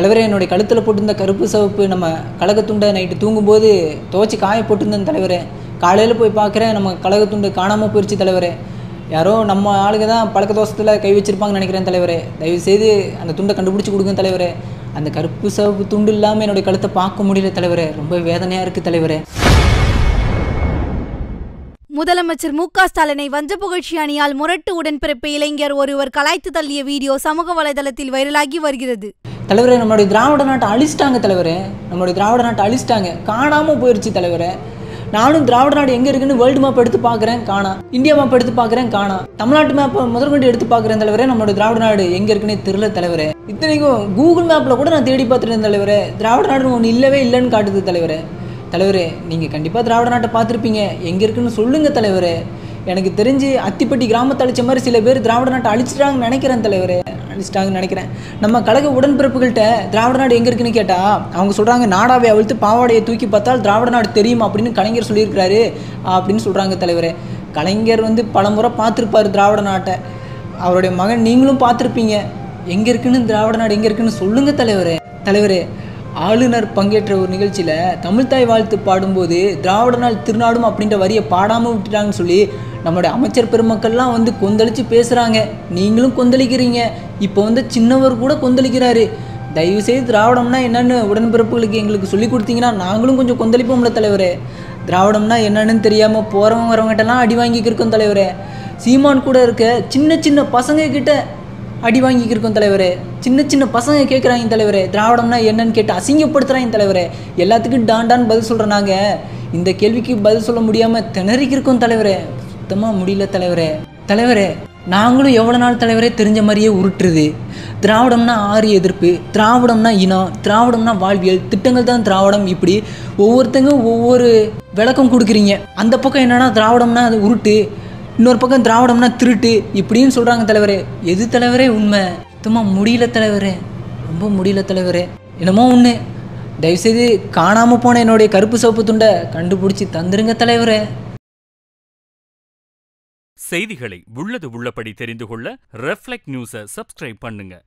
தலைவரே என்னுடைய கழுத்தில் போட்டிருந்த கருப்பு சவப்பு நம்ம கழகத்துண்டை நைட்டு தூங்கும்போது துவச்சி காய போட்டிருந்தேன் தலைவரே. காலையில் போய் பார்க்குறேன் நம்ம கழகத்துண்டு காணாமல் போயிடுச்சு தலைவரே. யாரோ நம்ம ஆளுங்க தான் பழக்க தோசத்தில் கை வச்சுருப்பாங்கன்னு நினைக்கிறேன் தலைவரே. தயவுசெய்து அந்த துண்டை கண்டுபிடிச்சி கொடுங்க தலைவரே. அந்த கருப்பு சவப்பு துண்டு இல்லாமல் என்னுடைய கழுத்தை பார்க்க முடியல தலைவரே. ரொம்ப வேதனையாக இருக்குது தலைவரே. முதலமைச்சர் மு க ஸ்டாலினை வஞ்ச புகழ்ச்சி அணியால் முரட்டு உடன்பிறப்பு இளைஞர் ஒருவர் கலாய்த்து தள்ளிய வீடியோ சமூக வலைதளத்தில் வைரலாகி வருகிறது. தலைவரே நம்மளுடைய திராவிட நாட்டை அழிச்சிட்டாங்க தலைவரே. நம்மளுடைய திராவிட நாட்டை அழிச்சிட்டாங்க. காணாமல் போயிடுச்சு தலைவரே. நானும் திராவிட நாடு எங்கே இருக்குன்னு வேர்ல்டு மேப் எடுத்து பார்க்குறேன் காணா. இந்தியா மேப் எடுத்து பார்க்குறேன் காணா. தமிழ்நாட்டு மேப் முதற்கொண்டு எடுத்து பார்க்குறேன் தலைவரே. நம்மளோட திராவிட நாடு எங்கே இருக்குன்னே தெரில தலைவரே. இத்தனைக்கும் கூகுள் மேப்பில் கூட நான் தேடி பார்த்துருந்தேன் தலைவரே. திராவிட நாடுன்னு ஒன்று இல்லவே இல்லைன்னு காட்டுது தலைவரே. தலைவரே நீங்கள் கண்டிப்பாக திராவிட நாட்டை பார்த்துருப்பீங்க. எங்கே இருக்குன்னு சொல்லுங்கள் தலைவரே. எனக்கு தெரிஞ்சு அத்திப்பட்டி கிராமத்தை அழிச்ச மாதிரி சில பேர் திராவிட நாட்டை அழிச்சிட்டாங்கன்னு நினைக்கிறேன் தலைவரே. அழிச்சிட்டாங்கன்னு நினைக்கிறேன். நம்ம கழக உடன்பிறப்புகள்கிட்ட திராவிட நாடு எங்கே இருக்குன்னு கேட்டால் அவங்க சொல்கிறாங்க நாடாவை அவிழ்த்து பாவாடையை தூக்கி பார்த்தால் திராவிட நாடு தெரியும் அப்படின்னு கலைஞர் சொல்லியிருக்கிறாரு அப்படின்னு சொல்கிறாங்க தலைவரே. கலைஞர் வந்து பலமுறை பார்த்துருப்பாரு திராவிட நாட்டை. அவருடைய மகன் நீங்களும் பார்த்துருப்பீங்க. எங்கே இருக்குன்னு திராவிட நாடு எங்கே இருக்குன்னு சொல்லுங்கள் தலைவரே. தலைவரே ஆளுநர் பங்கேற்ற ஒரு நிகழ்ச்சியில் தமிழ்தாய் வாழ்த்து பாடும்போது திராவிட நாள் திருநாடும் அப்படின்ற வரியை பாடாமல் விட்டுட்டாங்கன்னு சொல்லி நம்மளுடைய அமைச்சர் பெருமக்கள்லாம் வந்து கொந்தளித்து பேசுகிறாங்க நீங்களும் கொந்தளிக்கிறீங்க. இப்போ வந்து சின்னவர் கூட கொந்தளிக்கிறாரு. தயவுசெய்து திராவிடம்னா என்னென்னு உடன்பிறப்புகளுக்கு எங்களுக்கு சொல்லி கொடுத்தீங்கன்னா நாங்களும் கொஞ்சம் கொந்தளிப்போம்ல தலைவரே. திராவிடம்னா என்னென்னு தெரியாமல் போகிறவங்க வரவங்ககிட்டலாம் அடி வாங்கிக்கிருக்கோம் தலைவரே. சீமான் கூட இருக்க சின்ன சின்ன பசங்க கிட்ட அடி வாங்கிக்கிருக்கோம் தலைவரே. சின்ன சின்ன பசங்க கேட்குறாங்க தலைவரே. திராவிடம்னா என்னன்னு கேட்டு அசிங்கப்படுத்துகிறாங்க தலைவரே. எல்லாத்துக்கும் டாண்டான்னு பதில் சொல்கிறோம் நாங்கள் இந்த கேள்விக்கு பதில் சொல்ல முடியாமல் திணறிக்கிருக்கோம் தலைவரே. சுத்தமாக முடியல தலைவரே. தலைவரே நாங்களும் எவ்வளோ நாள் தலைவரே தெரிஞ்ச மாதிரியே உருட்டுறது? திராவிடம்னா ஆறு எதிர்ப்பு திராவிடம்னா இனம் திராவிடம்னா வாழ்வியல் திட்டங்கள் தான் திராவிடம். இப்படி ஒவ்வொருத்தங்க ஒவ்வொரு விளக்கம் கொடுக்குறீங்க. அந்த பக்கம் என்னன்னா திராவிடம்னா அது உருட்டு இன்னொரு பக்கம் திராவிடம்னா திருட்டு இப்படின்னு சொல்கிறாங்க தலைவரே. எது தலைவரே உண்மை? சுத்தமாக முடியல தலைவரே. ரொம்ப முடியல தலைவரே. என்னமோ ஒன்று தயவுசெய்து காணாமல் போன என்னுடைய கருப்பு சோப்பு துண்டை கண்டுபிடிச்சி தந்துருங்க தலைவரே. செய்திகளை உள்ளது உள்ளபடி தெரிந்து கொள்ள ரெஃப்ளெக்ட் நியூஸை சப்ஸ்கிரைப் பண்ணுங்கள்